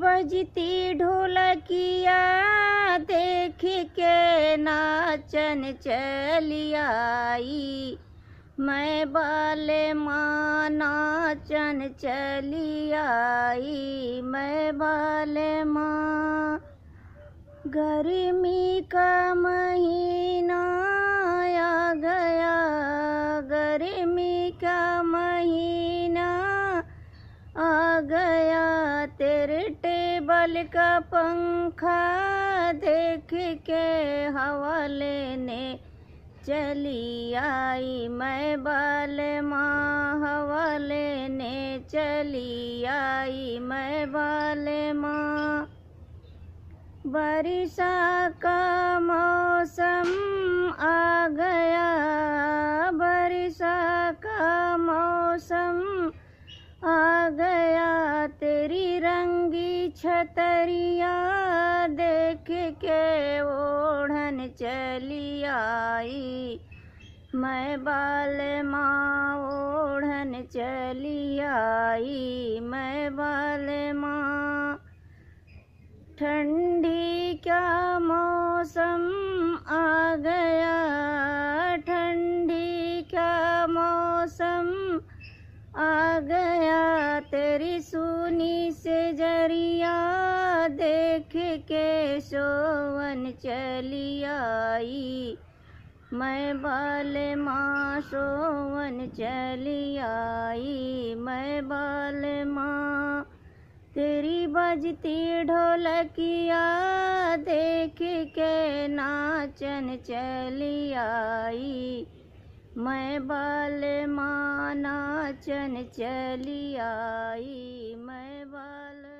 बजती ढोलकिया देख के नाचन चली आई मैं बाले माँ नाचन चली आई मैं बाले माँ। गर्मी का महीना टेबल का पंखा देख के हवा लेने चली आई। मैं बाल माँ हवा लेने चली आई। मैं बाल माँ बारिशा का मौसम आ गया। बारिशा का मौसम आ गया। रंगी छतरिया देख के ओढ़न चली आई। मैं बाल माँ ओढ़न चली आई। मैं बाल माँ, ठंडी का मौसम आ गया। ठंडी का मौसम आ गया। तेरी सुनी से ज़रिया देख के सोवन चली आई। मैं बाल माँ सोवन चली आई। मैं बाल माँ तेरी बजती ढोलकिया देख के नाचन चली आई। मैं बाल माना चन चली आई मैं बाल